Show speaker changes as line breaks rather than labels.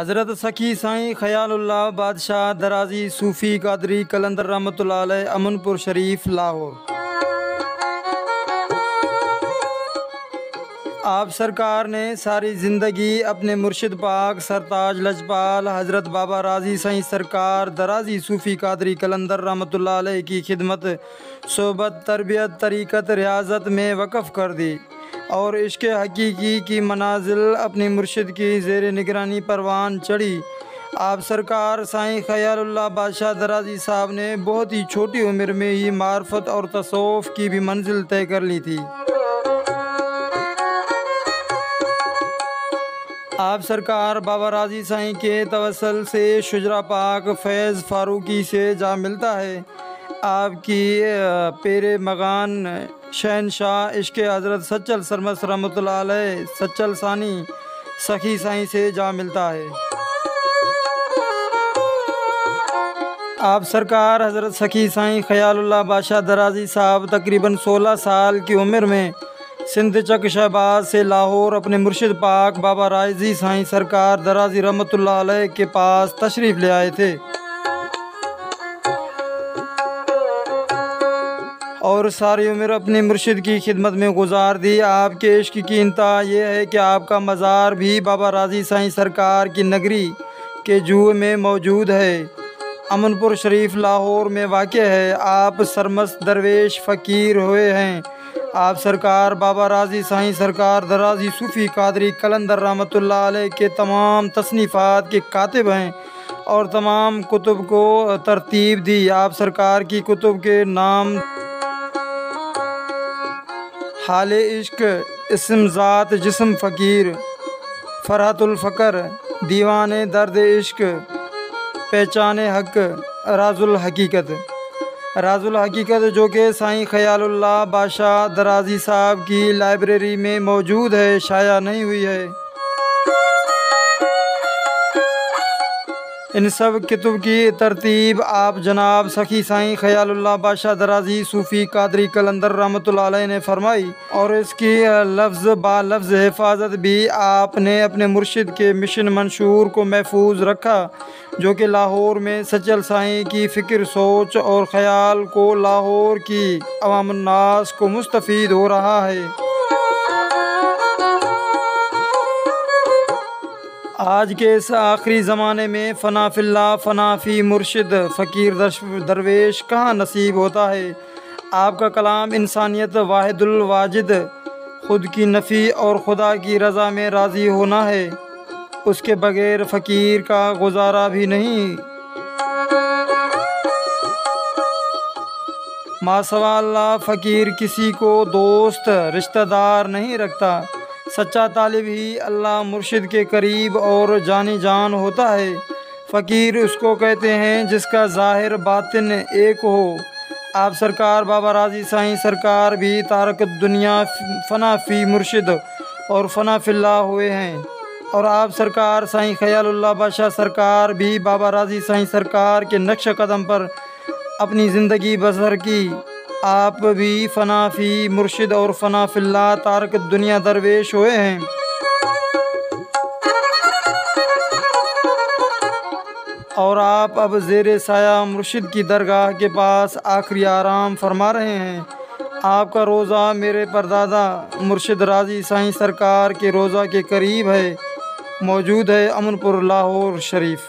हज़रत सखी साईं ख़यालुल्लाह बादशाह दराजी सूफ़ी कादरी कलंदर रहमत अमनपुर शरीफ, लाहौर। आप सरकार ने सारी ज़िंदगी अपने मुर्शिद पाक सरताज लजपाल हज़रत बाबा राज़ी सही सरकार दराजी सूफ़ी कादरी कलंदर रहमत की खिदमत, सोबत तरबियत, तरीक़त, रियाजत में वक़फ़ कर दी। और इश्क हकीकी की मनाजिल अपनी मुर्शिद की जेर निगरानी परवान चढ़ी। आप सरकार साईं ख़यालुल्लाह बादशाह दराजी साहब ने बहुत ही छोटी उम्र में ही मार्फत और तसोफ़ की भी मंजिल तय कर ली थी। आप सरकार बाबा राज़ी साईं के तवसल से शुजरा पाक फैज़ फ़ारूकी से जा मिलता है। आपकी पेरे मगान शहनशाह, इश्क हज़रत सच्चल सरमस रहमत सच्चल सानी, सखी साई से जा मिलता है। आप सरकार, हज़रत सखी साई, ख़यालुल्लाह बादशाह दराजी साहब, तकरीबन 16 साल की उम्र में सिंध चक शहबाज से लाहौर अपने मुर्शिद पाक बाबा रायजी साई सरकार दराजी रहमत के पास तशरीफ़ ले आए थे। और सारी उम्र अपनी मुर्शिद की खिदमत में गुजार दी। आपके इश्क की इंतहा ये है कि आपका मज़ार भी बाबा राज़ी साईं सरकार की नगरी के जू में मौजूद है। अमनपुर शरीफ, लाहौर में वाक़ है। आप सरमस दरवेश फ़कीर हुए हैं। आप सरकार, बाबा राज़ी साईं सरकार, दराजी सूफ़ी कादरी, कलंदर रहमत के तमाम तसनीफ़ात के कातिब हैं और तमाम कुतुब को तरतीब दी। आप सरकार की कुतुब के नाम हाल इश्क, इसम ज़ात, जिसम फ़कीर फ़रहतुल्फ़कर दीवान दर्द इश्क, पहचान हक, राजुल हकीकत। राजुल हकीकत जो कि साईं ख़यालुल्लाह बादशाह दराजी साहब की लाइब्रेरी में मौजूद है, शाया नहीं हुई है। इन सब कितुब की तरतीब, आप जनाब सखी साईं ख़यालुल्लाह बादशाह दराजी सूफ़ी कादरी कलंदर रहमत ने फरमाई, और इसकी लफ्ज़ बा लफ्ज़ हिफाजत भी आपने अपने मुर्शिद के मिशन मंशूर को महफूज रखा, जो कि लाहौर में सचल साईं की फ़िक्र, सोच और ख़याल को लाहौर की अवामनास को मुस्तफ़ हो रहा है। आज के इस आखिरी ज़माने में फ़नाफिल्ला फ़नाफ़ी मुर्शिद, फ़कीर दरवेश कहाँ नसीब होता है? आपका कलाम इंसानियत वाहिदुल वाजिद, ख़ुद की नफ़ी और खुदा की रज़ा में राज़ी होना है। उसके बग़ैर फ़कीर का गुजारा भी नहीं। मासवा फ़कीर किसी को दोस्त, रिश्तेदार नहीं रखता। सच्चा तालिब ही अल्लाह मुर्शिद के करीब और जानी जान होता है। फ़कीर उसको कहते हैं, जिसका ज़ाहिर बातिन एक हो। आप सरकार बाबा राज़ी साईं सरकार भी तारक दुनिया फ़ना फ़ी मुर्शिद और फ़ना फ़िल्ला हुए हैं। और आप सरकार साईं ख़यालुल्लाह बादशाह सरकार भी बाबा राज़ी साईं सरकार के नक्श कदम पर अपनी ज़िंदगी बसर की। आप भी फनाफी मुर्शिद और फनाफिल्ला तारक दुनिया दरवेश हुए हैं। और आप अब जेर साया मुर्शिद की दरगाह के पास आखिरी आराम फरमा रहे हैं। आपका रोज़ा मेरे परदादा मुर्शिद राज़ी साईं सरकार के रोज़ा के करीब है। मौजूद है अमनपुर लाहौर शरीफ।